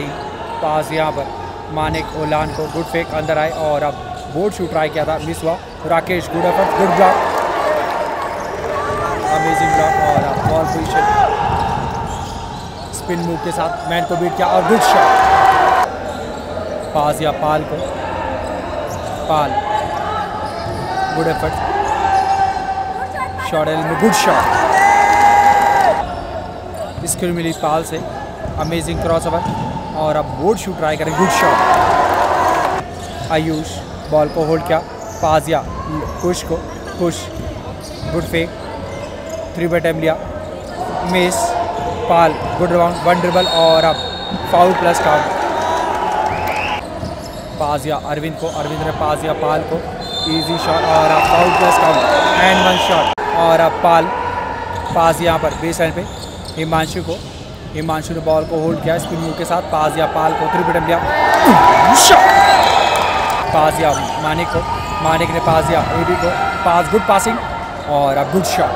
Thirteen पास यहाँ पर मानिक ओलान को गुड फेक अंदर आए और अब बोर्ड शूट ट्राई किया था। मिस हुआ। Rakesh good effort good block amazing block और अब बॉल पोजिशन स्पिन मूव के साथ मैन को बीट किया और गुड शॉट पास या पाल को। पाल। गुड एफर्ट शॉट में गुड शॉट स्किल मिली पाल से। अमेजिंग क्रॉस ओवर और अब बोर्ड शूट ट्राई करें। गुड शॉट आयुष बॉल को होल्ड किया। पाजिया पुश को push good fake three by time लिया। Miss, Pal good round one dribble और अब फाउल प्लस काउंट पाजिया अरविंद को, अरविंद ने पाजिया पाल को। इजी शॉट और अब foul plus count and one shot और अब पाल पास यहाँ पर बेस लाइन पे। हिमांशु को हिमांशु ने बॉल को होल्ड किया। स्पिन मूव के साथ पास या पाल को थ्री बटन दिया। पास या मानिक को मानिक ने पास दिया एबी को। पास गुड पासिंग और अब गुड शॉट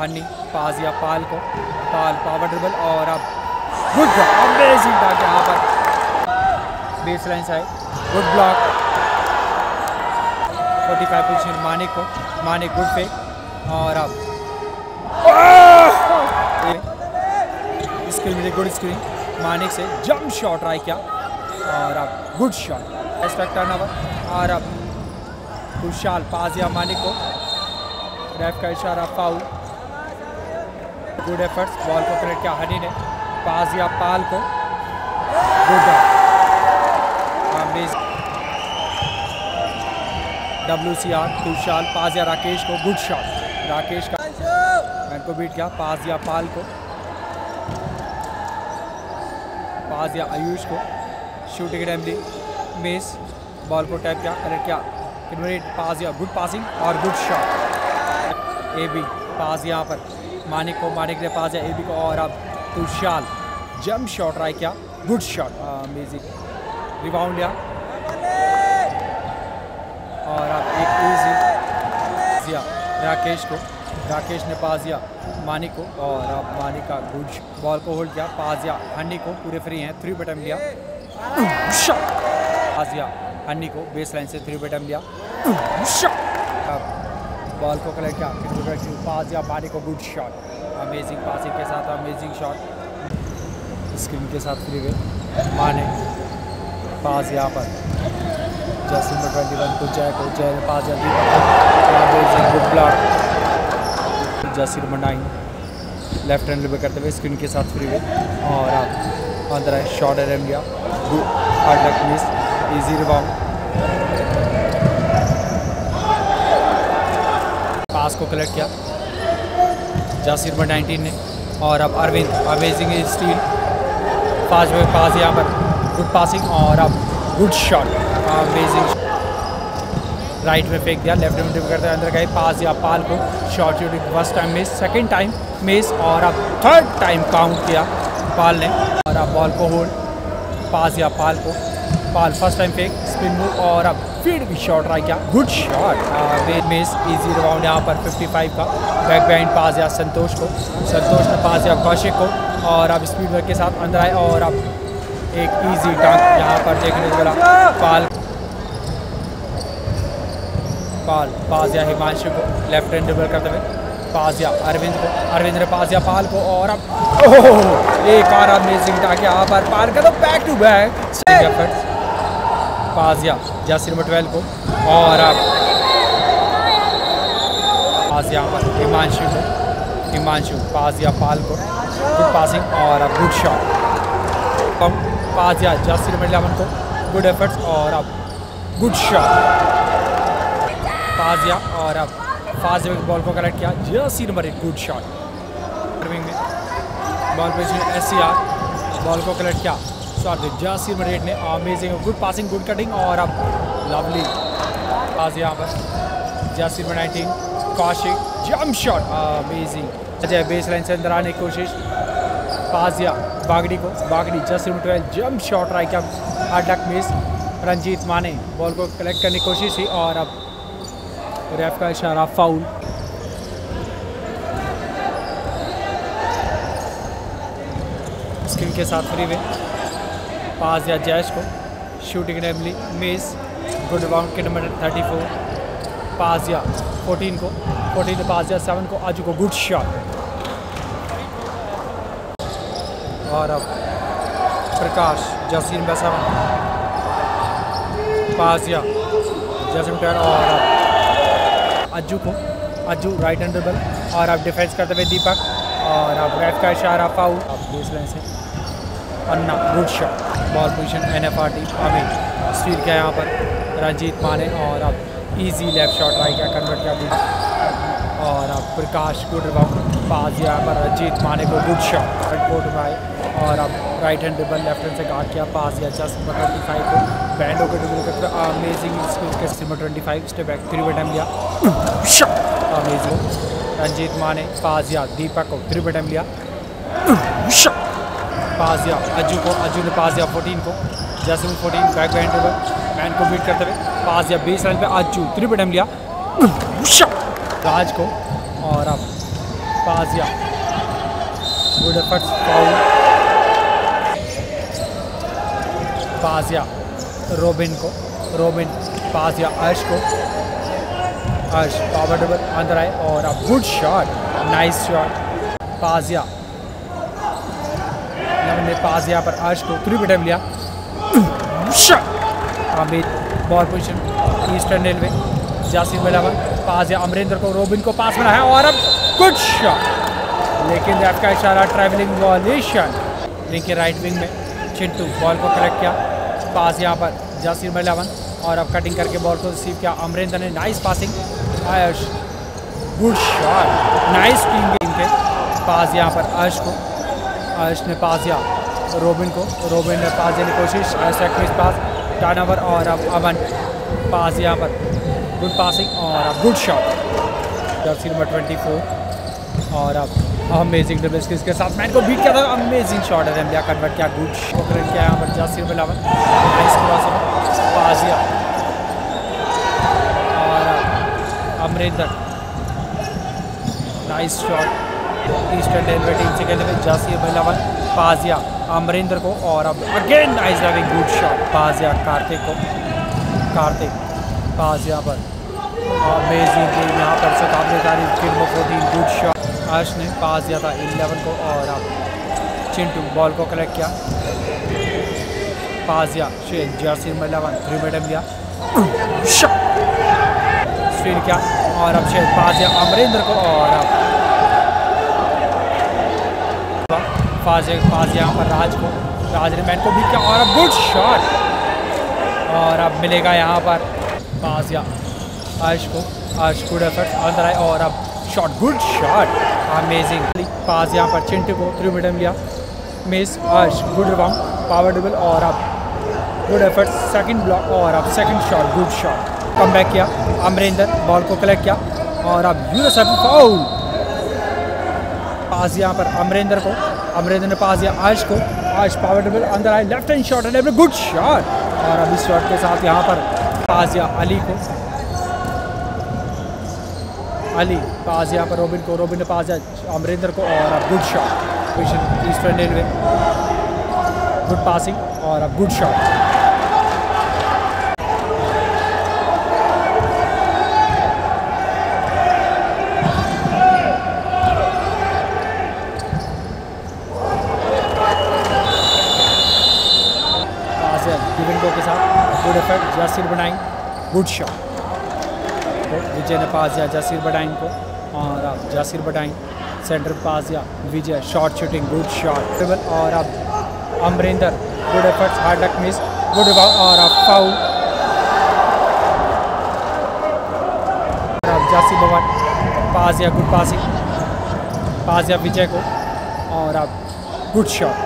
हनी पास या पाल को। पाल पावर ड्रिबल और अब गुड अमेजिंग था यहाँ पर। बेस लाइन से गुड ब्लॉक 45 पोजीशन मानिक को। मानिक गुड पे और अब स्क्रीन मिली गुड स्क्रीन मानिक से जंप शॉट ट्राई किया। और अब good shot expect turn over और अब खुशहाल पास या मानिक को। रेफ का इशारा फाउल गुड एफर्ट्स बॉल को कनेक्ट किया हनी ने। पास या पाल को। गुड डब्ल्यू सी आर खुशहाल। पास या राकेश को। गुड शॉट राकेश का मैन को बीट किया। पास या पाल को। पास या आयुष को शूटिंग टाइम दी। मिस बॉल को टैप किया कनेक्ट किया। पास या गुड पासिंग और good shot A B pass यहाँ पर। मानिक को, मानिक ने पास या ए बी को और अब तुषाल जंप शॉट ट्राई किया गुड शॉट अमेजिंग रिबाउंड लिया। और अब एक इजी राकेश को। राकेश ने पास दिया मानिक को और अब मानिक का गुड बॉल को होल्ड किया। पास दिया हन्नी को, पूरे फ्री हैं थ्री बटन लिया। पास दिया हन्नी को बेस लाइन से थ्री बटन लिया। बॉल को कलेक्ट किया। पास दिया मानिक को गुड शॉट अमेजिंग पासिंग के साथ अमेजिंग शॉट स्क्रीन के साथ फ्री वे माने पास यहाँ पर। जैसे नंबर ट्वेंटी वन को जय को जय पास जल्दी गुड ब्लॉक जैसी नंबर नाइन लेफ़्ट हैंड पे करते हुए स्क्रीन के साथ फ्री वे और आप अंदर है shot Air India hard luck miss easy rebound pass को कलेक्ट किया। जासिर नंबर 19 ने। और अब Arvind amazing steal pass pass यहाँ पर। गुड पासिंग और अब गुड शॉट अमेजिंग राइट में फेंक दिया, लेफ़्ट में करते अंदर गए पास या पाल को short shooting first time miss second time miss और अब थर्ड टाइम काउंट किया पाल ने, और अब बॉल को होल्ड पास या पाल को, Pal first time fake spin move और अब फ़ीड भी शॉट ट्राई किया good shot miss easy round यहाँ पर 55 का बैक बैंड पास या संतोष को, संतोष ने पास या कौशिक को, और अब स्पीड वर्क के साथ अंदर आए, और अब एक इजी टंक यहाँ पर देखने को मिला, पाल पाल पास या हिमांशु को लेफ़्ट हैंड ड्रिबल करते हुए पास या अरविंद को अरविंद ने पास या पाल को और अब ओह एक और अमेजिंग टैक यहाँ पर पाल का तो back to back efforts pass या जासिर ट्वेल्व को और अब पास यहाँ पर हिमांशु को हिमांशु पास या पाल को गुड पासिंग और अब गुड शॉट कम पास या जासिर नंबर को गुड एफर्ट्स और अब गुड शॉट पास या और अब फाजिया में बॉल को कलेक्ट किया। जर्सी नंबर एक गुड शॉट में बॉल पे एस सी आर बॉल को कलेक्ट किया। शॉट जर्सी नंबर एट ने amazing good passing good cutting और अब लवली यहाँ पर। Jersey number nineteen Kaushik jump shot amazing Ajay base line से अंदर आने की कोशिश। दिया बागड़ी को, Bagdi jersey number twelve jump shot किया। Hard luck miss Ranjit Mane ball को कलेक्ट करने की कोशिश थी और अब रेफ का इशारा, फाउल। स्किन के साथ फ्री वे पास दिया जैश को। Shooting namely miss good round के नंबर थर्टी फोर पास दिया फोर्टीन को। फोर्टीन पास दिया सेवन को, आजू को गुड शॉट और अब प्रकाश जसीम का सेवन पास दिया जसीम और अब अज्जू को। अज्जू राइट हैंड ड्रिबल और आप डिफेंस करते हुए दीपक। और आप रेफ का इशारा फाउल अब बेस लाइन से। Anna good shot ball position N F R T Amit steal किया यहाँ पर। रंजीत माने और आप इजी लेफ़्ट शॉट राइट किया कन्वर्ट कर दीजिए। और आप प्रकाश गुड पास यहाँ पर रंजीत माने को गुड शॉट कोर्ट बाय और अब right hand dribble left hand से गार्ड किया पास या जस्ट नंबर ट्वेंटी फाइव को बैंड होकर ड्रिबल करते अमेजिंग स्किल के number twenty five step back three pointer लिया। अमेजिंग रंजीत माने पास या दीपक को थ्री बटन लिया। पास दिया अज्जू को अज्जू ने पास दिया फोर्टीन को। Jasmin fourteen back bend dribble man को बीट करते हुए पास दिया बीस लाइन पे अज्जू थ्री बटन लिया। राज को, और अब पास दिया गुड एफर्ट्स फाउल पासिया, रोबिन को, रोबिन पासिया, अर्श को। अर्श पावर डबल अंदर आए और अब गुड शॉट नाइस शॉट पासिया। ने पास यहाँ पर अर्श को थ्री बटन लिया। Amit ball position Eastern Railway Jasim Bilawar pass या अमरिंदर को, रोबिन को पास बनाया और अब गुड शॉट लेकिन रेफ का इशारा ट्रैवलिंग वॉल्यूशन के राइट विंग में चिंटू बॉल को कलेक्ट किया। पास यहाँ पर जासिर बिलावन और अब कटिंग करके बॉल को रिसीव किया अमरिंदर ने। Nice passing Ayush good shot nice team game के पास यहाँ पर अर्श को। अर्श ने पास दिया रोबिन को। रोबिन ने पास देने की कोशिश। सेकंड पास। टर्न ओवर और अब अमन पास यहाँ पर। गुड पासिंग और अब good shot jersey number twenty four और अब अमेजिंग डबल स्किल्स के साथ। मैन को बीट किया था। अमेजिंग शॉट है रैमलिया कन्वर्ट किया। गुड शॉट किया यहाँ पर jersey number eleven nice cross pass दिया और Amarinder nice shot Eastern Railway team से खेलते हुए जासी इलेवन पाजिया अमरिंदर को और अब again nice having good shot पाजिया Kartik को। कार्तिक पाजिया पर। अमेजिंग गेम यहाँ पर। से काबिल तारीफ़ फ़िल्म फोर्टीन गुड शॉट अर्श ने पास दिया था इलेवन को और अब चिंटू बॉल को कलेक्ट किया। पास दिया शेन, जर्सी इलेवन थ्री मेडम लिया स्टील किया और अब शेन पास दिया अमरिंदर को और अब फाज पास यहाँ पर राज को। राज ने मैन को भी किया और अब गुड शॉट और अब मिलेगा यहाँ पर। पास या अर्श को अर्श गुड एफर्ट अंदर आए और अब shot good shot amazing pass यहाँ पर चिंटू को थ्री मीटर लिया। Miss Arsh good rebound power double और अब गुड एफर्ट सेकंड ब्लॉक और अब second shot good shot come back किया, अमरिंदर बॉल को कलेक्ट किया और अब यूनस फाउल पास यहाँ पर अमरिंदर को, अमरिंदर ने पास दिया आश को। आश पावर डबल अंदर आए left hand shot and good shot और अब इस शॉट के साथ यहाँ पर पास दिया अली को। अली पास यहाँ पर रोबिन को, रोबिन ने पास अमरिंदर को और अब good shot Eastern Railway good passing और अब गुड शॉट जसीर बनाई गुड शॉट विजय ने पास दिया जसीर बडाइन को। और अब जसीर बडाइन सेंटर पास दिया Vijay short shooting good shot dribble और अब Amarinder good efforts hard luck miss good और अब फाउल अब जासी भवन पास दिया गुड पासिंग पास दिया विजय को, और अब गुड शॉट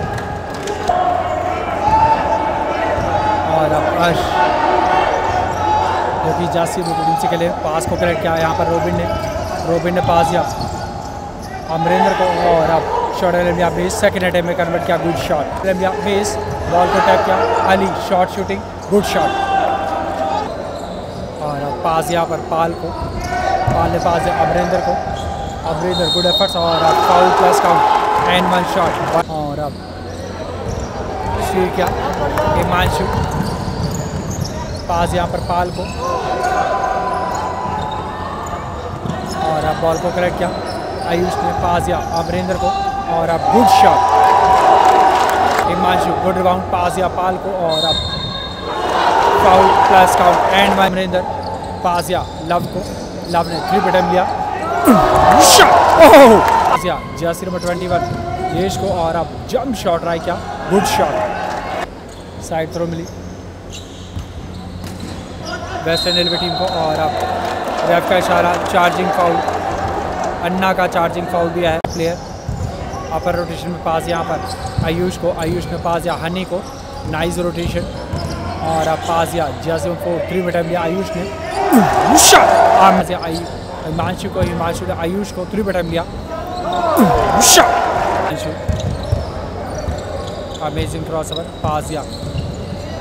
और अब अर्श, जो कि जासी टीम से खेले पास को करेक्ट किया, यहाँ पर रोबिन ने. रोबिन ने पास दिया। अमरिंदर को, और अब शॉट एलमिया बेस सेकेंड अटैम्प में कन्वर्ट किया गुड शॉट एलमिया बेस बॉल को टैप किया, Ali shot shooting good shot और अब पास यहाँ पर पाल को, पाल ने पास दिया अमरिंदर को। अमरिंदर गुड एफर्ट्स और अब foul plus count and one shot और अब स्टील किया, हिमांशु। पास यहाँ पर पाल को और अब बॉल को कलेक्ट किया? आयुष ने पास या अमरिंदर को और अब good shot Himanshu good round pass या पाल को और अब foul plus count and Amarinder. Pass या लव को। लव ने थ्री बटन लिया। Jersey number twenty one Desh को और अब जंप शॉट ट्राई किया। गुड शॉट साइड थ्रो मिली। वेस्ट इंडीज टीम को और अब रेफ का इशारा चार्जिंग फाउल अन्ना का चार्जिंग फाउल दिया है प्लेयर अपर रोटेशन में पास यहाँ पर आयुष को, आयुष में पास या हनी को। नाइस रोटेशन और पास या जैसे फोर थ्री बटन लिया आयुष ने। हिमांशु को, हिमांशु ने आयुष को थ्री बटन लिया। अमेजिंग क्रॉस ओवर पास या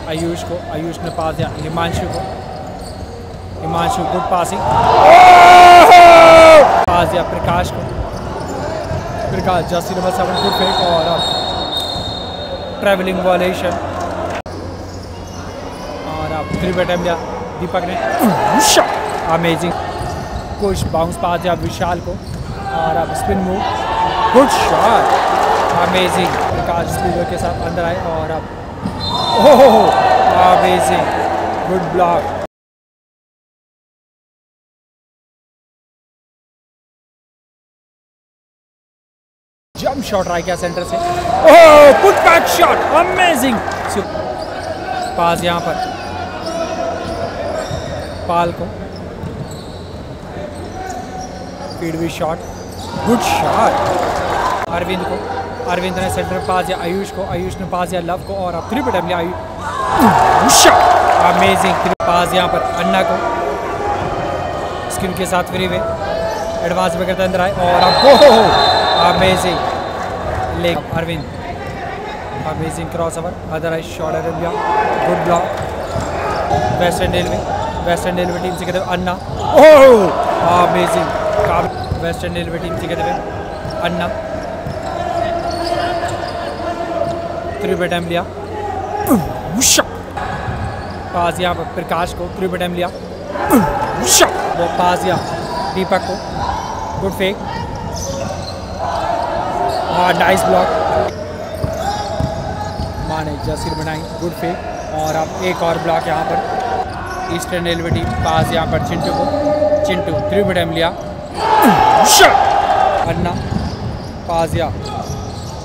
आयुष को, आयुष ने पास या हिमांशु को। हिमांशु गुड पासिंग पास दिया प्रकाश को। Prakash jersey number seven good fake और अब ट्रैवलिंग वॉलेशन और अब थ्री बटन दिया दीपक ने अमेजिंग कुछ बाउंस पास दिया विशाल को। और अब spin move good shot amazing Prakash speeder के साथ अंदर आए और अब ओह amazing good block jump shot try किया सेंटर से। ओह put back shot amazing pass यहाँ पर। पाल को। भी शॉट गुड शॉट अरविंद को। अरविंद ने सेंटर पास दिया आयुष को। आयुष ने पास दिया लव को और अब थ्री बटन लिया आयुष अमेजिंग पास यहाँ पर। अन्ना को। स्किन के साथ फ्री वे एडवांस में करते अंदर आए और अब amazing leg Arvind amazing cross over otherwise short Arabia good block Western Railway Western Railway team से कहते हुए Anna oh amazing Western Railway team से कहते हुए अन्ना लिया पास यहाँ पर प्रकाश को थ्री बटम लिया वो पास दीपक को गुड फेक हाँ नाइस ब्लॉक माने जसीर बनाई गुड फेक और अब एक और ब्लॉक यहाँ पर. ईस्टर्न रेलवे टीम पास यहाँ पर चिंटू को. चिंटू थ्री बटम लिया. अन्ना, पास या.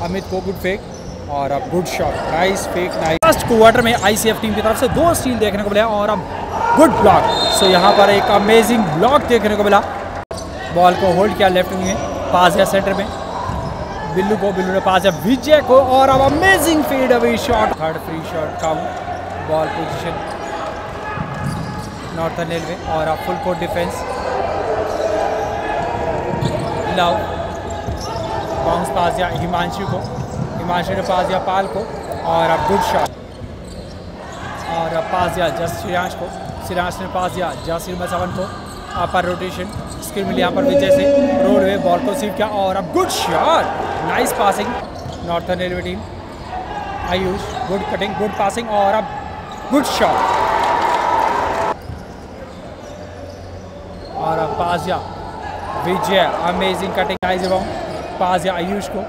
अमित को गुड फेक और अब good shot nice fake nice first quarter में आईसीएफ टीम की तरफ़ से दो स्टील देखने को मिला और अब गुड ब्लॉक सो यहाँ पर एक अमेजिंग ब्लॉक देखने को मिला. बॉल को होल्ड किया लेफ़्ट में. पास या सेंटर में. बिल्लू को, बिल्लू ने पास है। विजय को और अब amazing fade away shot third free shot count ball position Northern Railway और अब full court defence love bounce pass दिया हिमांशु को हिमांशु ने पास दिया पाल को और अब गुड शॉट और अब पास दिया जस्ट श्रेयांश को श्रेयांश ने पास दिया जसीर मसावन को अपर रोटेशन स्किल मिली यहाँ पर विजय से। रोड वे बॉल को सीव किया और अब good shot nice passing Northern Railway team Ayush good cutting good passing और अब गुड शॉट और अब जा Vijay amazing cutting nice pass जा आयुष को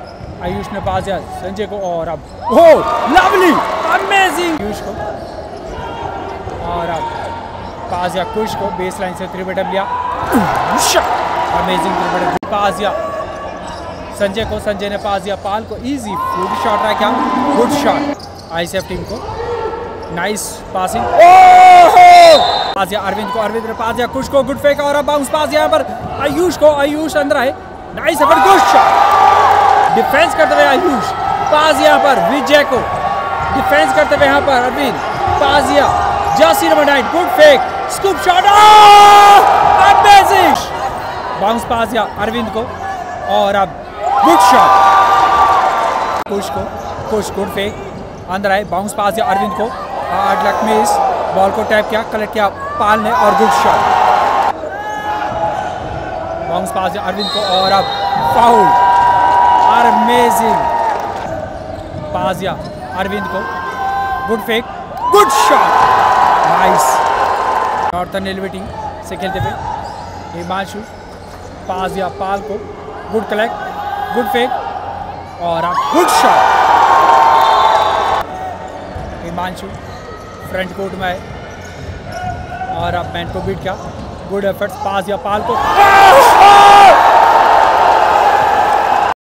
आयुष ने पास दिया संजय को और अब हो लवली अमेजिंग आयुष को और अब पास या कुश को बेस लाइन से थ्री बटन लिया. अमेजिंग थ्री बटन पास दिया संजय को संजय ने पास दिया पाल को इजी गुड शॉट रहा क्या? गुड शॉट आईसीएफ टीम को. नाइस पासिंग पास दिया अरविंद को अरविंद ने पास दिया कुछ को गुड फेक और अब बाउंस पास दिया यहाँ पर। आयुष को आयुष अंदर आए nice upper good shot defence करते हुए आयुष पास यहाँ पर विजय को। डिफेंस करते हुए यहाँ पर अरविंद पास दिया। जासी number nine good fake scoop shot amazing bounce pass दिया अरविंद को। और अब गुड शॉट पुश को पुश गुड फेक अंदर आए बाउंस पास दिया अरविंद को। हार्ड लक मिस बॉल को टैप किया कलेक्ट किया, पाल ने और गुड शॉट बाउंस पास दिया अरविंद को और अब फाउल अमेजिंग पास दिया अरविंद को। Good fake good shot nice Northern elevating से खेलते हुए हिमांशु पास दिया पाल को। गुड कलेक्ट गुड फेक और आप good shot Himanshu front court में आए. और आप मैन को बीट क्या. गुड एफर्ट्स पास या पाल को.